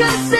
could